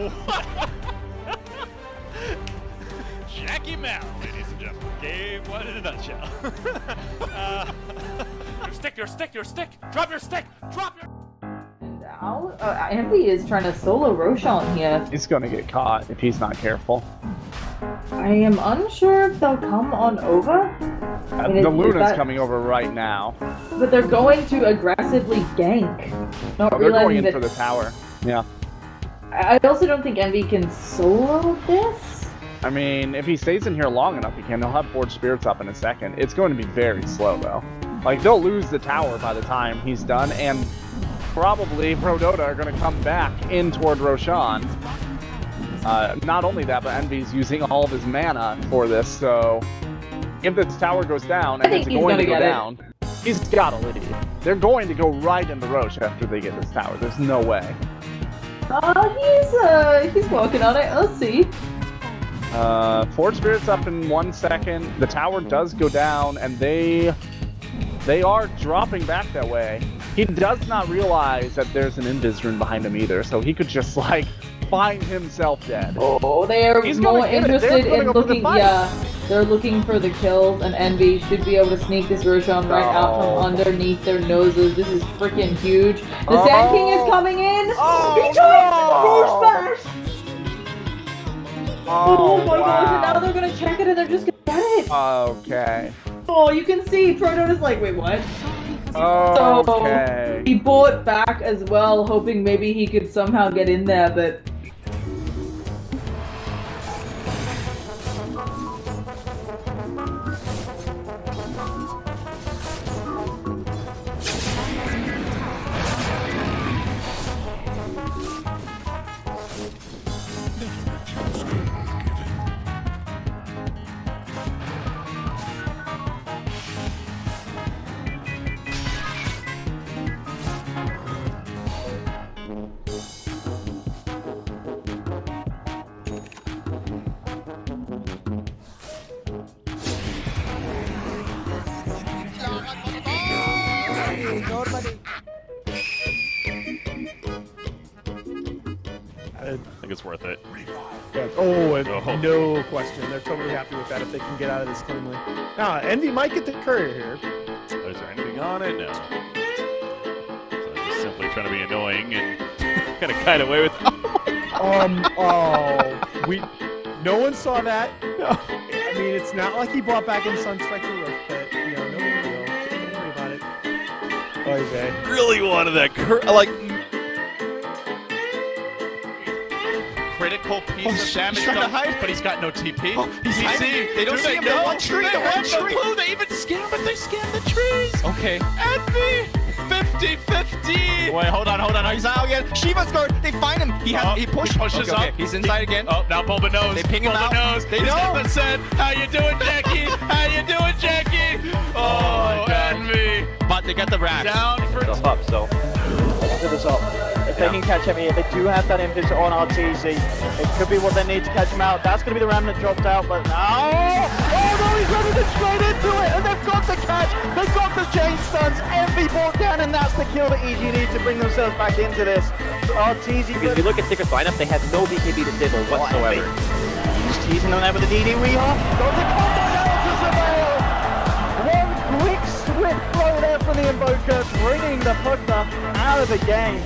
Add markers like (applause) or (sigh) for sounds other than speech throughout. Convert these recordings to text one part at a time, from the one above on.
(laughs) Jacky Mao, ladies and gentlemen. Game one in a nutshell. (laughs) uh, (laughs) your stick, your stick, your stick. Drop your stick. Drop your. Now, uh, Envy is trying to solo Roshan here. He's gonna get caught if he's not careful. I am unsure if they'll come on over, Uh, mean, the is Luna's that- coming over right now. but they're going to aggressively gank. Not Oh, they're going realizing in that. for the tower. Yeah. I also don't think Envy can solo this. I mean, if he stays in here long enough, he can. They'll have Forge Spirits up in a second. It's going to be very slow, though. Like, they'll lose the tower by the time he's done, and probably Prodota are going to come back in toward Roshan. Uh, not only that, but Envy's using all of his mana for this, so if this tower goes down, and it's going to go get it. down, he's got to leave. They're going to go right into Rosh after they get this tower. There's no way. Uh, he's uh, he's working on it. Let's see. Uh, Forge Spirit's up in one second. The tower does go down, and they they are dropping back that way. He does not realize that there's an Invis rune behind him either, so he could just like find himself dead. Oh, they're He's more get it. They're interested in go for the looking. Yeah, they're looking for the kills, and Envy should be able to sneak this Roshan right out Oh. from underneath their noses. This is freaking huge. The Oh. Sand King is coming in. Oh, he tried no. the Rosh Bash. Oh, my gosh! And now they're gonna check it, and they're just gonna get it. Okay. Oh, you can see Prodota's like, wait, what? Okay. He bought back as well, hoping maybe he could somehow get in there, but I think it's worth it. Yeah. Oh, and Oh. no question. They're totally happy with that if they can get out of this cleanly. Now, Envy might get the courier here. Is there anything on it? No. So just simply trying to be annoying and (laughs) kind of kite away with. (laughs) Um, oh, we, no one saw that. I mean, it's not like he brought back in Sunstriker Roof Vey. really wanted that cur- like critical piece Oh, of he's damage to hide. but he's got no TP. Oh, he's hiding. They don't do see him. They know? one tree, They the one have no tree. clue. They even scan, but they scan the trees. Okay. Envy, 50-50. Wait, hold on, hold on. Oh, he's out again. Shiva's guard. They find him. He has. Oh, he pushed. he pushes okay, okay. up. He's inside again. Oh, now Boba knows. They ping him out. knows. They His know. Said, "How you doing, Jacky? (laughs) they get the rack. down for stuff up, so to the top. If they can catch him here, they do have that impetus on RTZ. It could be what they need to catch him out. That's going to be the ram that dropped out, but now... Oh, oh no, he's running it straight into it, and they've got the catch. They've got the chain stuns. Envy brought down, and that's the kill that EG need to bring themselves back into this. RTZ... Because if you look at Secret's lineup, they have no BKB to disable whatsoever. He's teasing them there with the DD Weehaw. Got the the Invoker, bringing the Pugna out of the game.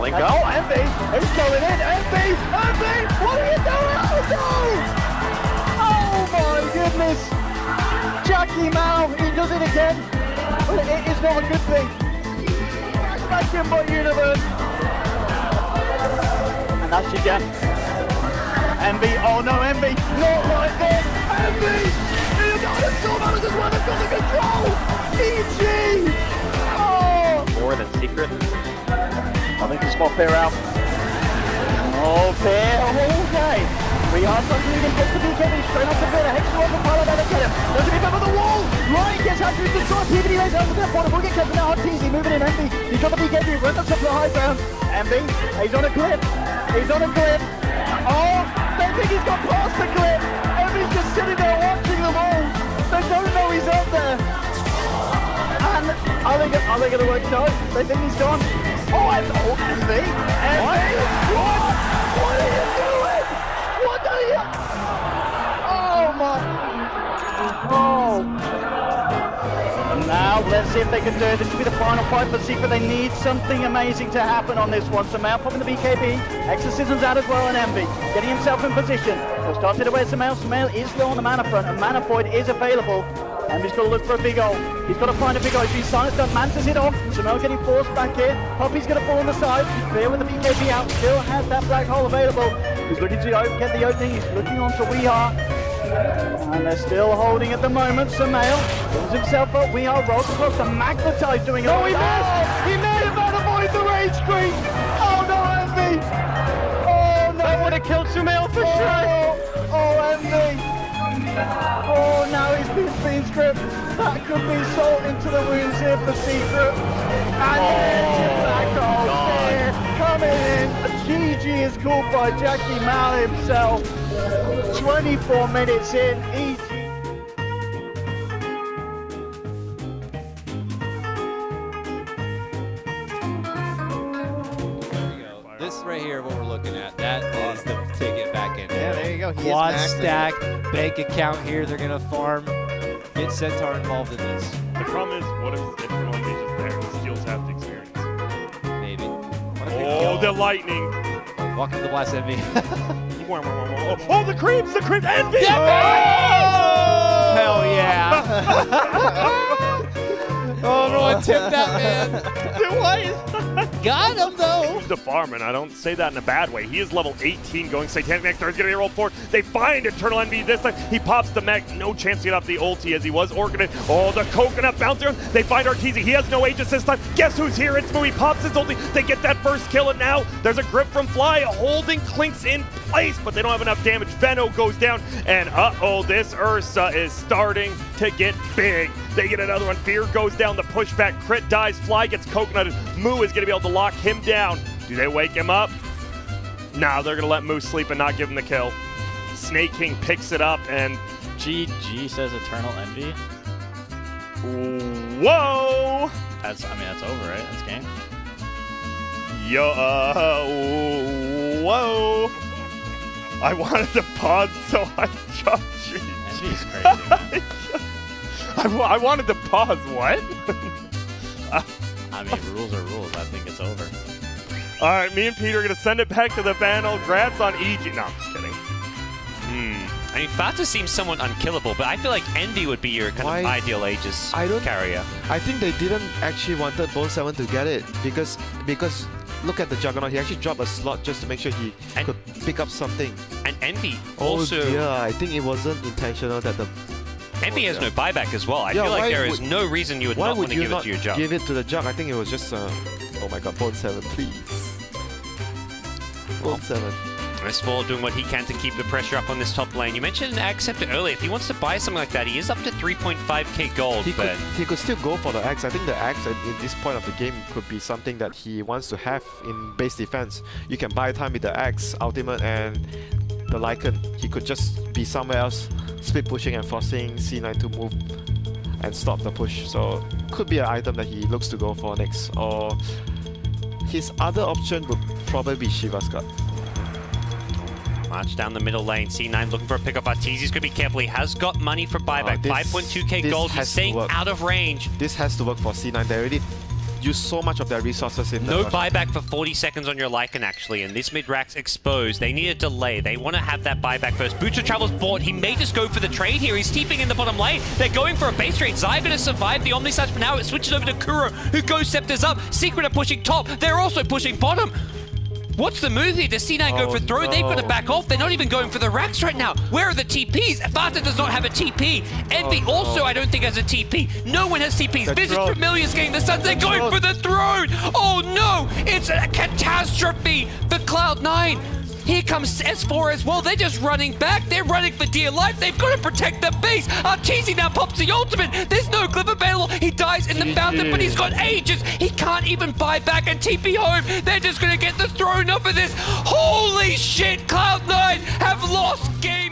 Link up. oh, Envy! Who's going in? Envy! Envy! What are you doing? Oh, no! Oh, my goodness! Jacky Mao, he does it again. But it is not a good thing. Back in by Universe. And that's your death. Envy, oh no, Envy! Not like this! Envy! They've got the Stormhunters as well, they've got the I think the spot Fear out. Oh, Fear, oh, okay. Three hard punches again, gets the BKB straight off the Fear. Hex off the pilot, and get him. There's a bit over the wall. Ryan gets out to his destroy. PvD lays out to the point. We'll get now on TZ, moving in Envy. He's got the BKB, runs up to the high ground. Envy, he's on a clip. He's on a clip. Oh, they think he's got past the clip. Envy's just sitting there watching them all. They don't know he's out there. And are they, are they going to work? No, they think he's gone. Oh, and oh, Envy! Envy! What? What are you doing? What are you? Oh my! Oh! Now let's see if they can do it. This could be the final fight for Secret. They need something amazing to happen on this one. Sumail popping the BKB. Exorcism's out as well and Envy. Getting himself in position. He'll start it away Sumail. Sumail is still on the mana front and Mana Void is available. Envy's got to look for a big hole. He's got to find a big hole. He's been silenced on Manta's hit off. Sumail getting forced back in. Poppy's going to fall on the side. Clear with the BKB out. Still has that black hole available. He's looking to get the opening. He's looking on to Weeha. And they're still holding at the moment. Sumail pulls himself up. We are rolls across the Magnetize doing it. Oh, he missed! He may have avoid the rage screen! Oh no, Envy! Oh no! That would have killed Sumail for oh, sure. Oh, Envy! Oh, now he's been speed script. That could be salt into the wounds here for Secret. And oh, there's Black Hole there, coming in. A GG is called by Jacky Mao himself. 24 minutes in, easy. This right here, what we're looking at, that is the ticket back in. Yeah, there you go. He Quad maxed stack, bank account here. They're gonna farm. Get Centaur involved in this. The problem is, what if if Roland is just there? The steals have the experience. Maybe. What if Oh, the lightning! Welcome to Blast Envy. Oh, (laughs) (laughs) oh, the creeps, the creeps, envy! Oh! Hell yeah! (laughs) oh, everyone tip that man. What? Got him though. the farm, and I don't say that in a bad way. He is level 18 going Satanic Nectar. He's going to be rolled forward. They find Eternal Envy this time. He pops the mech. No chance to get off the ulti as he was organized. Oh, the coconut bouncer. They find Arteezy. He has no Aegis this time. Guess who's here? It's Moo. He pops his ulti. They get that first kill, and now there's a grip from Fly holding Clinkz in place, but they don't have enough damage. Veno goes down, and uh-oh, this Ursa is starting to get big. They get another one. Fear goes down. The pushback. Crit dies. Fly gets coconutted. Moo is going to be able to lock him down. Do they wake him up? No, they're going to let Moo sleep and not give him the kill. Snake King picks it up and GG says Eternal Envy. whoa! That's I mean that's over, right? That's game. Yo, uh, whoa! I wanted to pause, so I jumped. Envy's crazy. (laughs) man. I, wanted to pause. What? I mean rules are rules. I think it's over. All right, me and Peter are going to send it back to the panel. Grabs on EG. No, I'm just kidding. Hmm. I mean, Fata seems somewhat unkillable, but I feel like Envy would be your kind of Why? ideal Aegis I don't- carrier. I think they didn't actually wanted Bone Seven to get it because because look at the Juggernaut. He actually dropped a slot just to make sure he And- could pick up something. And Envy also... Oh also. dear, I think it wasn't intentional that the. Envy has no buyback as well. I Yeah, feel like there is would- no reason you would not want to give it to your jug. give it to the jug? I think it was just. Uh, oh my god, Bone Seven, please. Bone Seven. S4 doing what he can to keep the pressure up on this top lane. You mentioned Acceptor earlier. If he wants to buy something like that, he is up to 3.5k gold. He could, but he could still go for the axe. I think the axe at in this point of the game could be something that he wants to have in base defense. You can buy time with the axe, ultimate, and the Lycan. He could just be somewhere else, split pushing and forcing C9 to move and stop the push. So could be an item that he looks to go for next. Or his other option would probably be Shiva's Cut. March down the middle lane. C9 looking for a pick off. Arteezy's going to be careful. He has got money for buyback. Oh, 5.2k this gold. He's staying out of range. This has to work for C9. They already used so much of their resources in No buyback for 40 seconds on your Lycan, actually, and this mid-rack's exposed. They need a delay. They want to have that buyback first. Boots of Travel's bought. He may just go for the trade here. He's teeping in the bottom lane. They're going for a base trade. Zai going to survive the Omni Slash for now. It switches over to Kuro, who goes Scepters up. Secret are pushing top. They're also pushing bottom. What's the move here? Does C9 go Oh, for throw? They've got to back off. They're not even going for the racks right now. Where are the TPs? Fata does not have a TP. Envy Oh, no. also, I don't think, has a TP. No one has TPs. The Visit drone. Familiar's getting the Suns. They're going for the throne. Oh no! It's a catastrophe for Cloud9. Here comes S4 as well. They're just running back. They're running for dear life. They've got to protect the base. Arteezy now pops the ultimate. There's no clip available. He dies in the fountain, but he's got Aegis. He can't even buy back and TP home. They're just going to get the throne off of this. Holy shit! Cloud9 have lost game